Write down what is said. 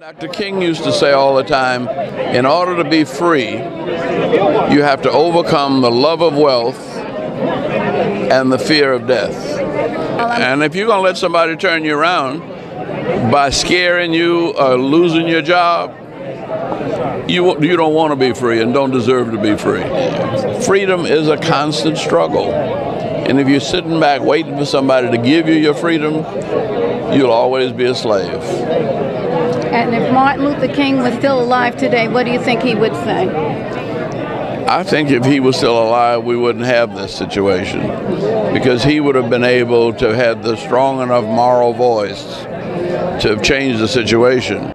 Dr. King used to say all the time in order to be free, you have to overcome the love of wealth and the fear of death. And if you're going to let somebody turn you around by scaring you or losing your job, you, you don't want to be free and don't deserve to be free. Freedom is a constant struggle. And if you're sitting back waiting for somebody to give you your freedom, you'll always be a slave. And if Martin Luther King was still alive today, what do you think he would say? I think if he was still alive, we wouldn't have this situation because he would have been able to have the strong enough moral voice to have changed the situation.